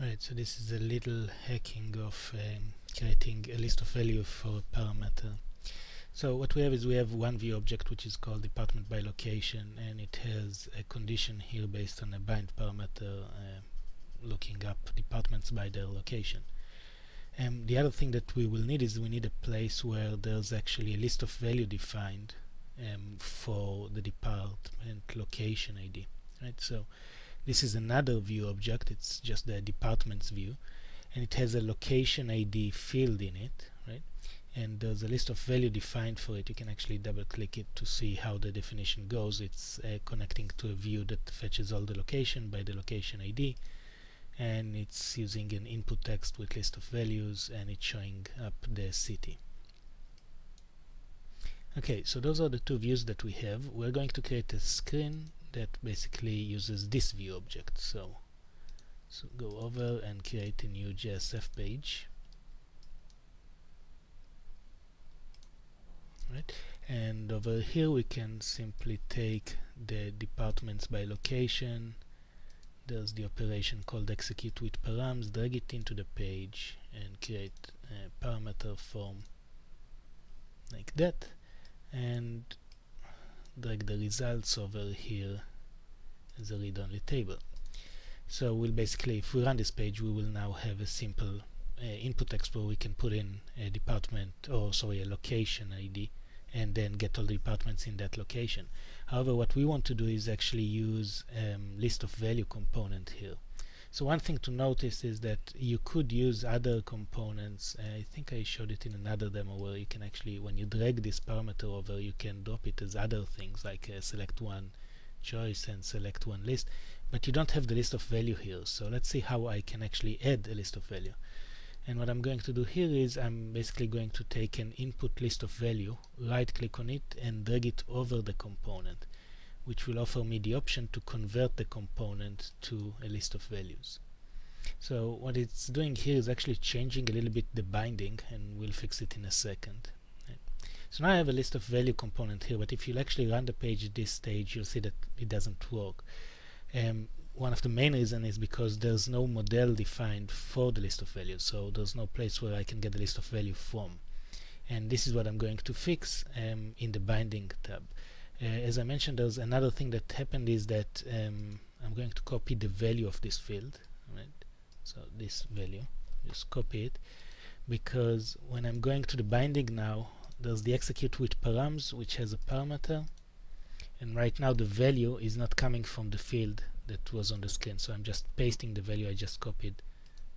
Alright, so this is a little hacking of um, creating a list of value for a parameter. So what we have is we have one view object which is called department by location and it has a condition here based on a bind parameter uh, looking up departments by their location. Um, the other thing that we will need is we need a place where there's actually a list of value defined um, for the department location ID. Right, so this is another view object, it's just the departments view, and it has a location ID field in it, right? And there's a list of value defined for it. You can actually double click it to see how the definition goes. It's uh, connecting to a view that fetches all the location by the location ID, and it's using an input text with list of values, and it's showing up the city. Okay, so those are the two views that we have. We're going to create a screen that basically uses this view object. So, so go over and create a new JSF page. Right, and over here we can simply take the departments by location. There's the operation called execute with params, drag it into the page and create a parameter form like that and drag the results over here as a read-only table. So we'll basically, if we run this page, we will now have a simple uh, input text where we can put in a department, or sorry, a location ID, and then get all the departments in that location. However, what we want to do is actually use um, list of value component here. So one thing to notice is that you could use other components. Uh, I think I showed it in another demo where you can actually, when you drag this parameter over, you can drop it as other things like uh, select one choice and select one list. But you don't have the list of value here. So let's see how I can actually add a list of value. And what I'm going to do here is I'm basically going to take an input list of value, right click on it and drag it over the component which will offer me the option to convert the component to a list of values. So what it's doing here is actually changing a little bit the binding and we'll fix it in a second. So now I have a list of value component here but if you actually run the page at this stage you'll see that it doesn't work. Um, one of the main reasons is because there's no model defined for the list of values so there's no place where I can get the list of value from and this is what I'm going to fix um, in the binding tab. Uh, as I mentioned, there's another thing that happened is that um, I'm going to copy the value of this field. Right? So this value, just copy it, because when I'm going to the binding now, there's the execute with params, which has a parameter, and right now the value is not coming from the field that was on the screen. So I'm just pasting the value I just copied.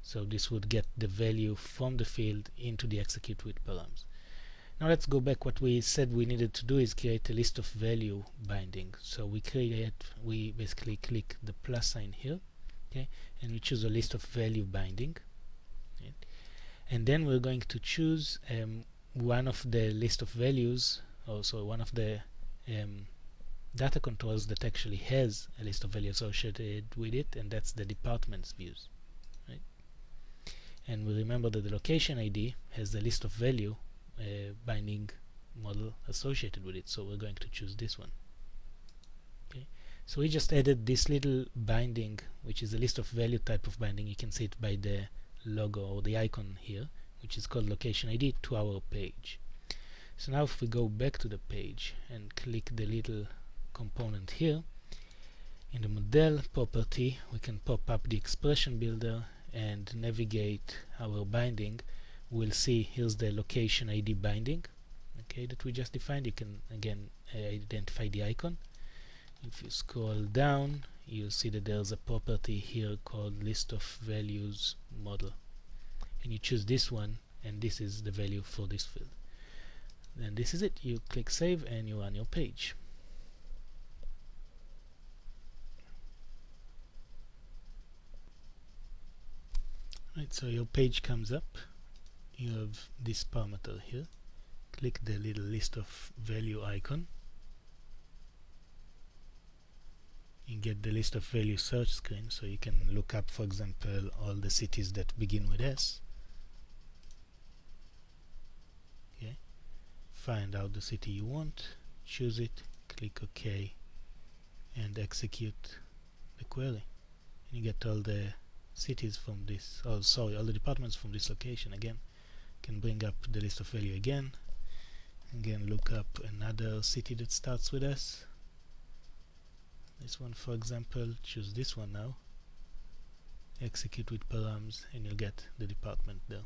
So this would get the value from the field into the execute with params. Now let's go back. What we said we needed to do is create a list of value binding. So we create, we basically click the plus sign here, okay, and we choose a list of value binding. Right? And then we're going to choose um, one of the list of values, also one of the um, data controls that actually has a list of values associated with it, and that's the departments views. Right? And we remember that the location ID has the list of value uh, binding model associated with it. So we're going to choose this one. Okay. So we just added this little binding which is a list of value type of binding. You can see it by the logo or the icon here which is called location ID to our page. So now if we go back to the page and click the little component here in the model property we can pop up the expression builder and navigate our binding we'll see here's the location ID binding. Okay that we just defined you can again uh, identify the icon. If you scroll down you'll see that there's a property here called list of values model. And you choose this one and this is the value for this field. Then this is it. You click save and you run your page. Right so your page comes up you have this parameter here. Click the little list of value icon. You get the list of value search screen so you can look up for example all the cities that begin with S. Okay. Find out the city you want choose it click OK and execute the query. And you get all the cities from this oh sorry all the departments from this location again can bring up the list of value again. Again look up another city that starts with S. This one for example choose this one now. Execute with params and you'll get the department there